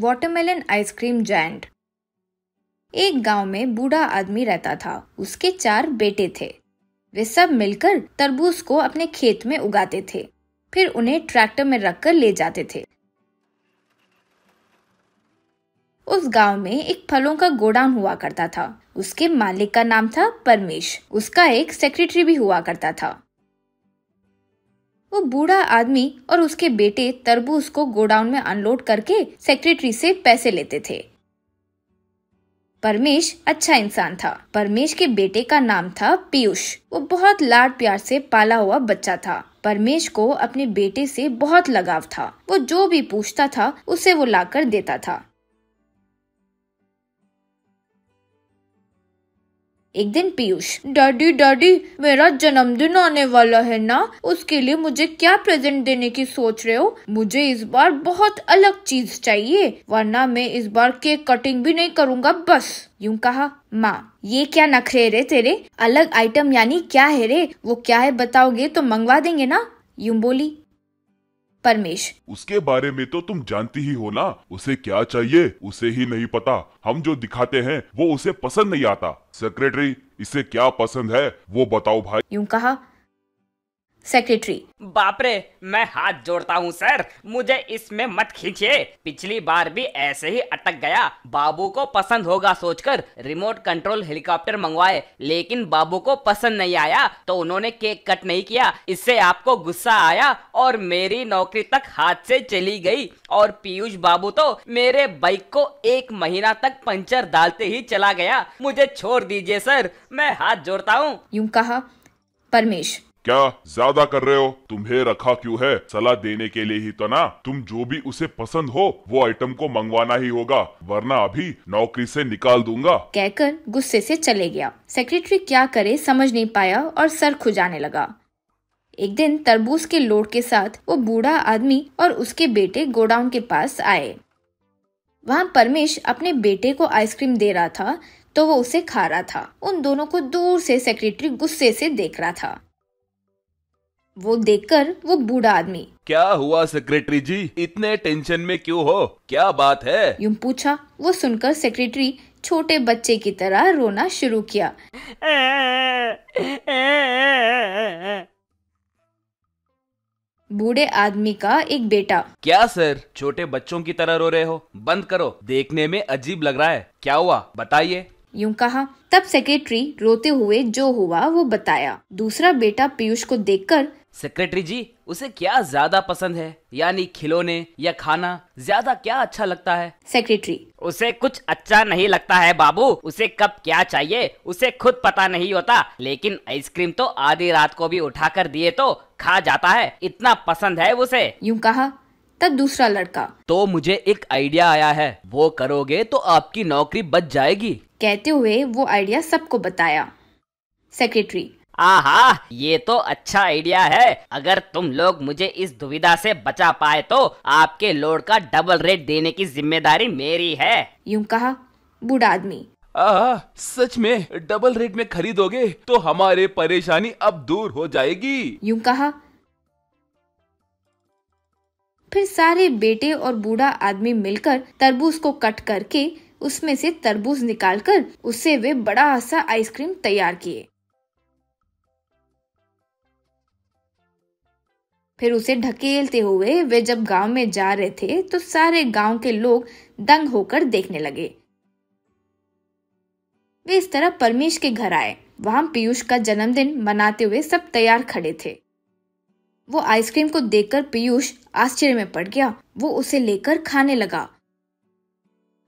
Watermelon ice cream giant एक गाँव में बूढ़ा आदमी रहता था। उसके चार बेटे थे। वे सब मिलकर तरबूज को अपने खेत में उगाते थे। फिर उन्हें ट्रैक्टर में रखकर ले जाते थे। उस गाँव में एक फलों का गोडाउन हुआ करता था। उसके मालिक का नाम था परमेश। उसका एक सेक्रेटरी भी हुआ करता था। वो बूढ़ा आदमी और उसके बेटे तरबूज को गोडाउन में अनलोड करके सेक्रेटरी से पैसे लेते थे। परमेश अच्छा इंसान था। परमेश के बेटे का नाम था पीयूष। वो बहुत लाड प्यार से पाला हुआ बच्चा था। परमेश को अपने बेटे से बहुत लगाव था। वो जो भी पूछता था, उसे वो लाकर देता था। एक दिन पीयूष, डैडी डैडी, मेरा जन्मदिन आने वाला है ना? उसके लिए मुझे क्या प्रेजेंट देने की सोच रहे हो? मुझे इस बार बहुत अलग चीज़ चाहिए, वरना मैं इस बार केक कटिंग भी नहीं करूँगा, बस। यूँ कहा। माँ, ये क्या नखरे रे तेरे? अलग आइटम यानी क्या है रे? वो क्या है बताओगे तो मंगवा देंगे ना? यूँ बोली। परमेश। उसके बारे में तो तुम जानती ही हो ना? उसे क्या चाहिए? उसे ही नहीं पता। हम जो दिखाते हैं वो उसे पसंद नहीं आता। सेक्रेटरी इसे क्या पसंद है? वो बताओ भाई। यूँ कहा सेक्रेटरी बापरे मैं हाथ जोड़ता हूँ सर। मुझे इसमें मत खींचिए। पिछली बार भी ऐसे ही अटक गया। बाबू को पसंद होगा सोचकर रिमोट कंट्रोल हेलीकॉप्टर मंगवाए लेकिन बाबू को पसंद नहीं आया तो उन्होंने केक कट नहीं किया। इससे आपको गुस्सा आया और मेरी नौकरी तक हाथ से चली गई। और पीयूष बाबू तो मेरे बाइक को एक महीना तक पंचर डालते ही चला गया। मुझे छोड़ दीजिए सर। मैं हाथ जोड़ता हूँ। यूँ कहा परमेश। क्या ज़्यादा कर रहे हो? तुम्हें रखा क्यों है? सलाह देने के लिए ही तो ना। तुम जो भी उसे पसंद हो, वो आइटम को मंगवाना ही होगा। वरना अभी नौकरी से निकाल दूँगा। कहकर गुस्से से चले गया। सेक्रेटरी क्या करे समझ नहीं पाया और सर खुजाने लगा। एक दिन तरबूज के लोड के साथ वो बूढ़ा आदमी और उसके बेटे गोडाउन के पास आए। वहाँ परमेश अपने बेटे को आइसक्रीम दे रहा था तो वो उसे खा रहा था। उन दोनों को दूर से सेक्रेटरी गुस्से से देख रहा था। वो देखकर वो बूढ़ा आदमी। क्या हुआ सेक्रेटरी जी? इतने टेंशन में क्यों हो? क्या बात है? यूँ पूछा वो सुनकर सेक्रेटरी छोटे बच्चे की तरह रोना शुरू किया। बूढ़े आदमी का एक बेटा। क्या सर? छोटे बच्चों की तरह रो रहे हो? बंद करो। देखने में अजीब लग रहा है। क्या हुआ? बताइए। यूँ कहा तब सेक्रेटरी रोते हुए जो हुआ वो बताया। दूसरा बेटा पीयूष को देखकर सेक्रेटरी जी उसे क्या ज़्यादा पसंद है? यानी खिलौने या खाना ज़्यादा क्या अच्छा लगता है? सेक्रेटरी। उसे कुछ अच्छा नहीं लगता है बाबू। उसे कब क्या चाहिए उसे खुद पता नहीं होता। लेकिन आइसक्रीम तो आधी रात को भी उठाकर दिए तो खा जाता है। इतना पसंद है उसे। यूँ कहा तब दूसरा लड़का। तो मुझे एक आइडिया आया है। वो करोगे तो आपकी नौकरी बच जाएगी। कहते हुए वो आइडिया सबको बताया। सेक्रेटरी आहा ये तो अच्छा आइडिया है। अगर तुम लोग मुझे इस दुविधा से बचा पाए तो आपके लोड का डबल रेट देने की ज़िम्मेदारी मेरी है। यूँ कहा बूढ़ा आदमी। आ, सच में डबल रेट में खरीदोगे तो हमारे परेशानी अब दूर हो जाएगी। यूँ कहा। फिर सारे बेटे और बूढ़ा आदमी मिलकर तरबूज को कट करके उसमें से तरबूज निकालकर उससे वे बड़ा सा आइसक्रीम तैयार किए। फिर उसे ढकेलते हुए वे जब गाँव में जा रहे थे तो सारे गाँव के लोग दंग होकर देखने लगे। वे इस तरह परमेश के घर आए। वहाँ पीयूष का जन्मदिन मनाते हुए सब तैयार खड़े थे। वो आइसक्रीम को देखकर पीयूष आश्चर्य में पड़ गया। वो उसे लेकर खाने लगा।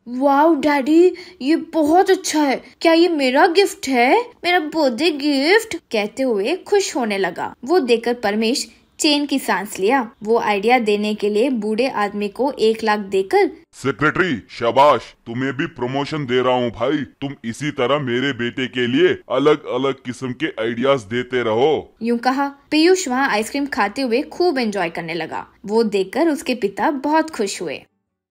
वाओ, डैडी, ये बहुत अच्छा है। क्या ये मेरा गिफ्ट है? मेरा बर्थडे गिफ्ट? कहते हुए खुश होने लगा। वो देखकर परमेश चैन की सांस लिया। वो आइडिया देने के लिए बूढ़े आदमी को एक लाख देकर सेक्रेटरी शबाश तुम्हें भी प्रमोशन दे रहा हूँ भाई। तुम इसी तरह मेरे बेटे के लिए अलग अलग किस्म के आइडियाज़ देते रहो। यूँ कहा। पीयूष वहाँ आइसक्रीम खाते हुए खूब एंजॉय करने लगा। वो देखकर उसके पिता बहुत खुश हुए।